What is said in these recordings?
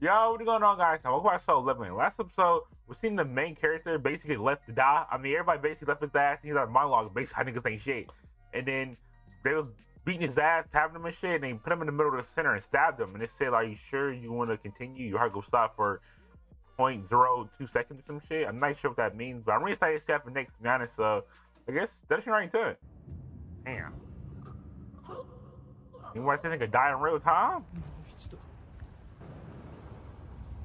Yo, what's going on, guys? I'm welcome to episode 11. Last episode, we seen the main character basically left to die. I mean, everybody basically left his ass. He's like monologue, basically, niggas ain't shit. And then they was beating his ass, tapping him and shit, and they put him in the middle of the center and stabbed him. And they said, Are you sure you want to continue? Your heart go stop for 0.02 seconds or some shit. I'm not sure what that means, but I'm really excited to see for next, to be honest. So, I guess that's your right into it. Damn. You to see a nigga die in real time?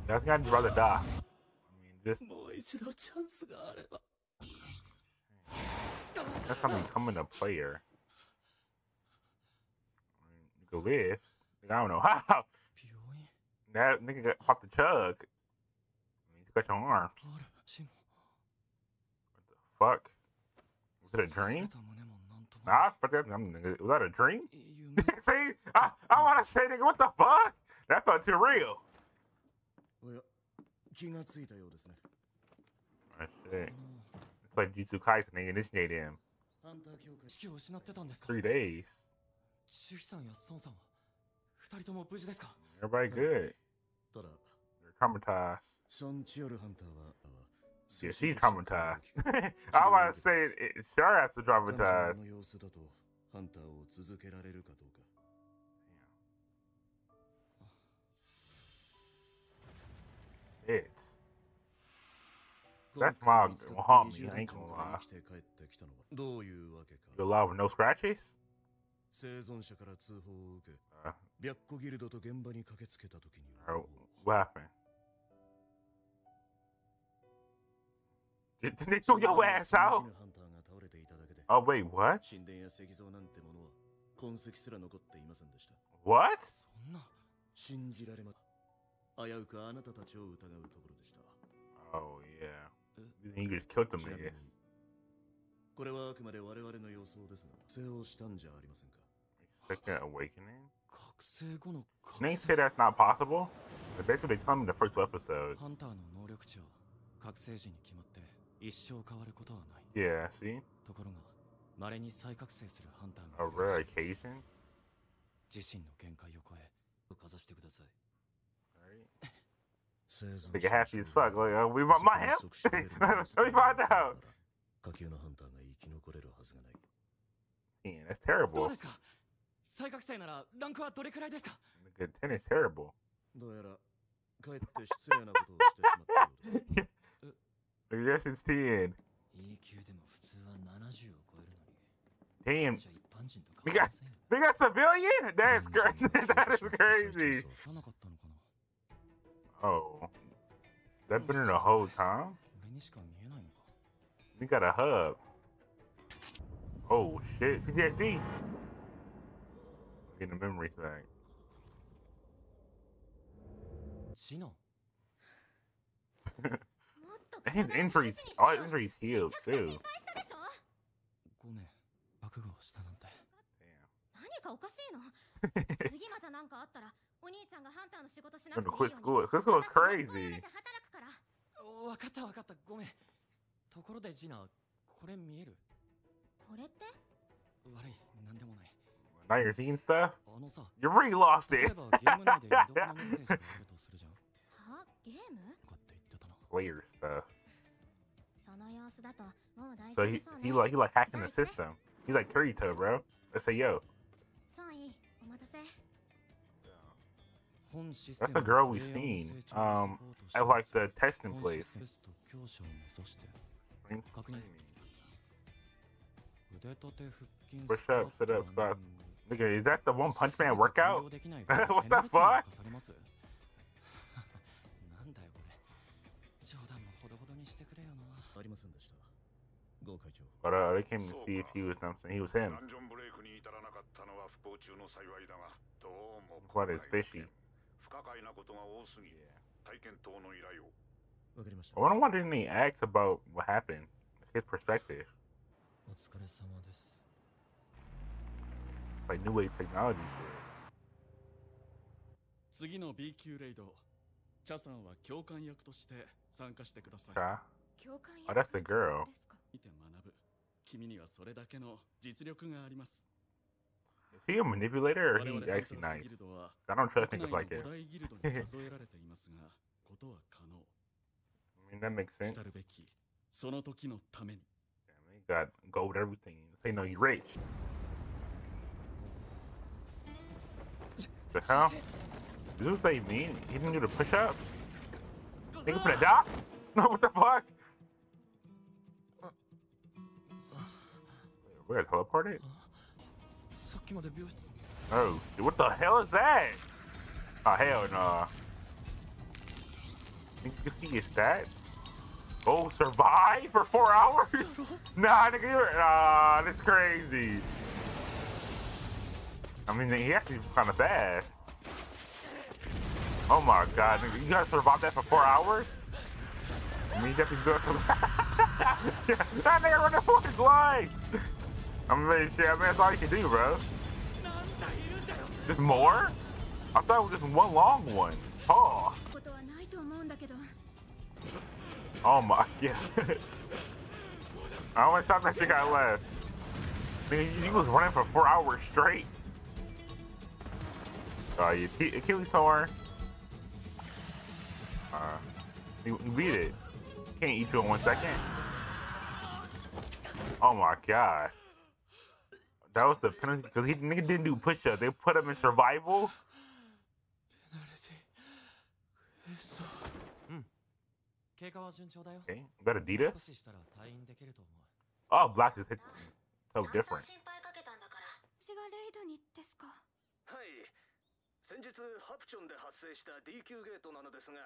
I think I'd rather die. I mean, just. That's how becoming a player. You can live. I don't know how. That nigga got popped the chug. I mean, you got your arm. What the fuck? Was it a dream? Nah, but that, I'm, was that a dream? See? I, I want to say, nigga, what the fuck? That felt too real. 気がついたようですね Oh, shit. It's like Jutsu Kaisen, they initiated him. ハンター協会意識を失ってたんですか Three days. シュヒさんや孫さんは二人とも無事ですか Everybody good. ただ They're traumatized. ション・チオルハンターは Yeah, she's traumatized. I want to say it, it sure has to 彼女の traumatize. あの様子だとハンターを続けられるかどうか It. 今 That's 回 my 見つかった homie, 20 I 年 ain't 間 gonna から lie. 生きて帰ってきたのはどういうわけか You alive with no scratches? 生存者から通報を受け Uh, 白虎ギルドと現場に駆けつけた時に oh, what happened? Did, did they throw your ass 信 out? じぬハンターが倒れていただけで Oh wait, what? 神殿や石像なんてものは痕跡すら残っていませんでした What? そんな信じられます 危うくあなたたちを疑うところでした Oh yeah. You just killed them ちなみに niggas. これはあくまで我々の予想ですが生をしたんじゃありませんか Second awakening. 覚醒後の They 覚 say 醒 that's not possible. But basically, they told me the first two episodes. ハンターの能力値は覚醒時に決まって一生変わることはない Yeah, see? ところが稀に再覚醒するハンターが A いるら rare occasion. 自身の限界を超えかざしてください Nigga happy as fuck. Like, uh, my him? Let me find out. Damn, that's terrible. Good tennis terrible. yes, it's 10. Damn. They got, they got civilian? That's crazy. that is crazy. Oh. That been in the whole time? We got a hub. Oh shit, PTSD! In the memory thing. Shino. His injuries, all injuries healed too. Damn. お兄ちゃんがハンターの仕事しなくていいように quit school. Cisco is crazy. わかったわかった。ごめん。ところでジナ、これ見えるこれって悪い、なんでもない。Now really lost it. Player stuff. He, he like he like hacking the system. He's like Kirito, bro. Let's say yo. That's a girl we've seen. Um, um I like the testing place. Push up, sit up, stop. Nigga, is that the One Punch Man workout? what the fuck? But uh, they came to see if he was something. He was him. What is fishy? 不可解なことが多すぎ体験等の依頼をわかりました I wonder why didn't he ask about what happened? His perspective. お疲れ様です Like new age technology shit. 次の B 級レイドチャさんは教官役として参加してください Okay. 教官 Oh, that's the girl. ですか見て学ぶ君にはそれだけの実力があります Is he a manipulator or he actually nice? I don't trust niggas like it. I mean, that makes sense. Damn, he got gold everything. They know you rich. The hell? Is this what they mean? He didn't do the push up. They can put a dot? No, what the fuck? We're teleported? さっきまで病室 Oh, dude, what the hell is that? Oh, hell no. Think you can see his stats? Oh, survive for four hours? nah, nigga, you're, nah, that's crazy. I mean, he actually kind of fast. Oh my god, nigga, you gotta survive that for four hours? I mean, you definitely do it for that nigga run the fucking glide! I'm mean, shit, I mean, that's all you can do, bro. Just more? I thought it was just one long one. Oh. Oh my god. I only stopped that shit got left. I mean, you was running for four hours straight. Uh, you Achilles tore. Uh, you, you beat it. Can't eat you in one second. Oh my god. That was the penalty because he nigga didn't do push up. They put him in survival. ペナルティクエストうん経過は順調だよ Okay, is that Adidas? 少ししたら退院できると思う Oh, black is hit so different. 心配かけたんだから血がレイドにですかはい先日ハプチョンで発生した DQ ゲートなのですが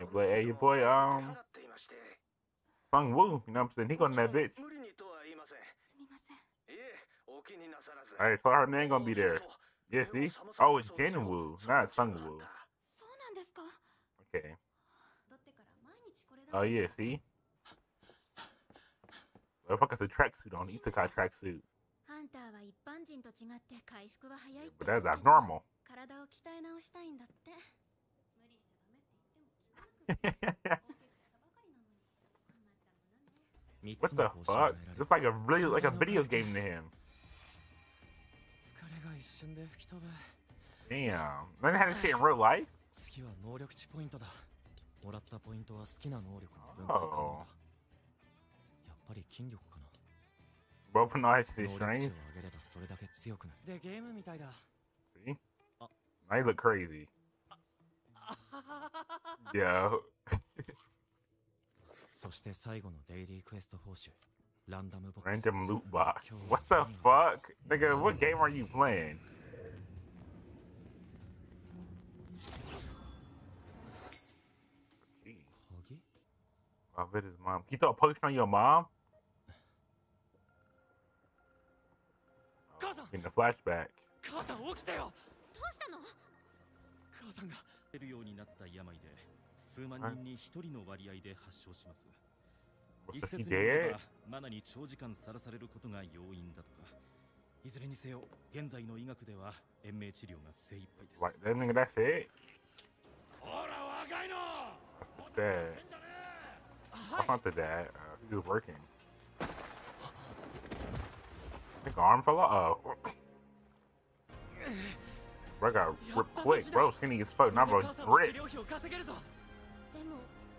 Yeah, but hey, your boy, um, 払っていまして Sung Woo, you know what I'm saying? He going that bitch. 無理に All right, her Man gonna be there. Yeah, see? Oh, it's Jaden Wu, not Sung Wu. Okay. Oh, yeah, see? Oh, fuck, it's a the tracksuit on, Itakai tracksuit. Yeah, but that's abnormal. what the fuck? It's like a really like a video game to him. Damn. Learn how to shit in real life? 次は能力値ポイントだもらったポイントは好きな能力に分配可能だ Oh. やっぱり筋力かな Bro, put no head to 能 his 力値を strength. 上げればそれだけ強くなるでゲームみたいだ See? Oh. Now you look crazy. Yo. そして最後のデイリークエスト報酬ランダムボックス Random loot box. What the fuck? Nigga, what game are you playing? Gee. 鍵 I bet his mom. You throw a potion on your mom? Cousin! In the flashback. 母さん起きてよどうしたの母さんが出るようになった病で数万人に一人の割合で発症します What 一説によれ?ばマナに長時間さらされることが要因だとかいずれにせよ現在の医学では延命治療が精一杯です that nigga, that's it? ほら若いの Dad. That's not the dad. Uh, he was working. Nigga, arm fell off. Oh. bro got ripped quick. Bro, skinny as fuck. Now, bro, ripped. でも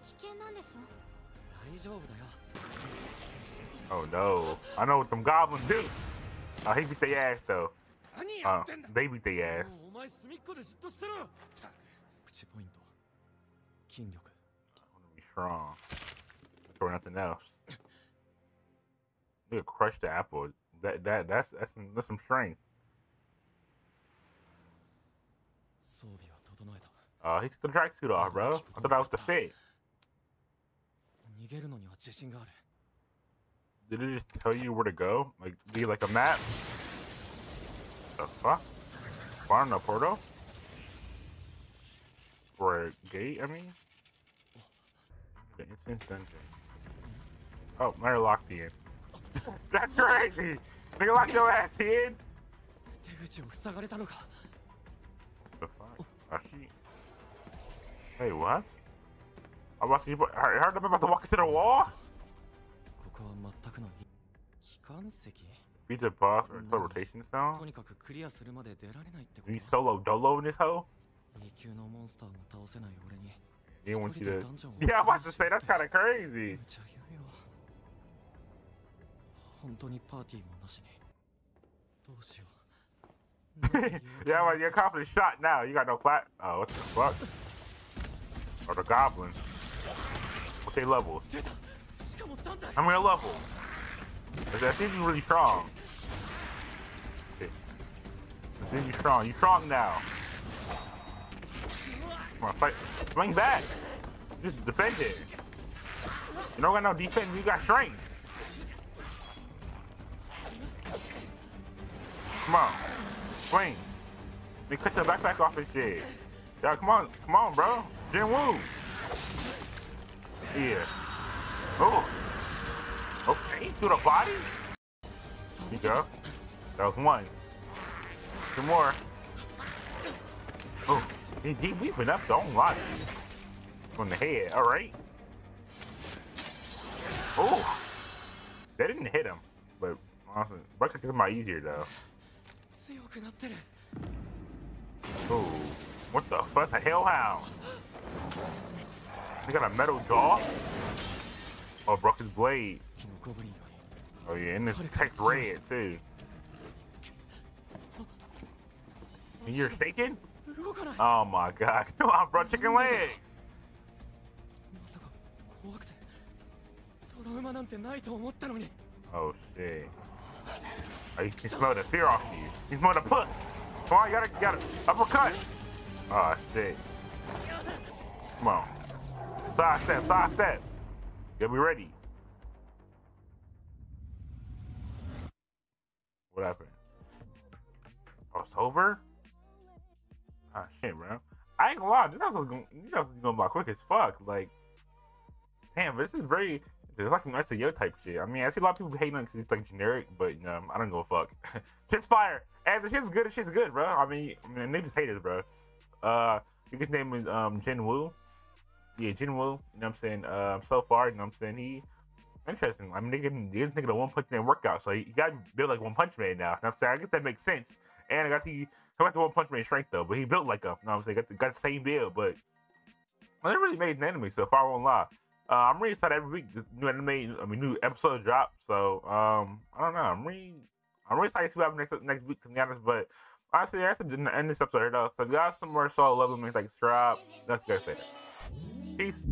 危険なんでしょ Oh no. I know what them goblins do. Oh, he beat their ass though. Uh, they beat their ass. I want to be strong. For nothing else. You could crush the apple. That that that's that's some, that's some strength. Uh, he took the tracksuit off, bro. I thought that was the fit. Did it tell you where to go? Like, be like a map? The fuck? Barn no portal? Or a gate, I mean? The instant dungeon. Oh, Mario locked the in. That's crazy! Nigga locked your ass in! The fuck? Oh, hey, what? I must keep, I heard about to walk into the wall. Beat the boss or slow rotation sound. We solo dolo in this hole. Want. Yeah, I was about to say that's kind of crazy. yeah, you're confident shot now. You got no flat. Oh, what the fuck? Or the goblins. Okay, level. I'm gonna level. That thing's really strong. Okay. That thing's strong. You're strong now. Come on, fight. Swing back. Just defend it. You don't got no defense, you got strength. Come on. Swing. They cut your backpack off and shit. Yeah, come on. Come on, bro. Jin Woo here. Oh. Okay, through the body? Here you go. That was one. Two more. Oh, he's deep been up the own lot. From the head, alright. Oh. They didn't hit him, but honestly, Buckshot took him easier though. Oh, what the fuck? A hellhound. They got a metal jaw? Oh, broke his blade. Oh yeah, and this text red too. And you're shaking? Oh my god. Come on, bro, chicken legs. Oh shit. Oh, you can smell the fear off you. You smell the puss. Come on, you gotta, you gotta uppercut. Oh shit. Come on. Side step, side step. Get me ready. What happened? Oh, it's over? Ah shit, bro. I ain't gonna lie, this episode's gonna, this episode's gonna be quick as fuck. Like, damn, this is very it's like some SEO type shit. I mean, I see a lot of people hating on it it's like generic, but know, I don't give a fuck. shit's fire. And the shit's good, the shit's good, bro. I mean, I mean, they just hate it, bro. Uh, you name is um Jin Woo. Yeah, Jin Woo. You know what I'm saying? Uh, so far, you know what I'm saying? He interesting. I mean, they they just nigga the One Punch Man workout, so he, he got built like One Punch Man now. You know I'm saying? I guess that makes sense. And I got the he got the One Punch Man strength though, but he built like a. You know what I'm saying? Got the, got the same build, but I they really made an anime, so far I won't lie. Uh, I'm really excited every week. The new anime, I mean, new episode drop. So um, I don't know. I'm really, I'm really excited to have next next week to be honest. But honestly, that's the end this episode though. So if you got some more solo level, make like subscribe. Let's go say that. Peace.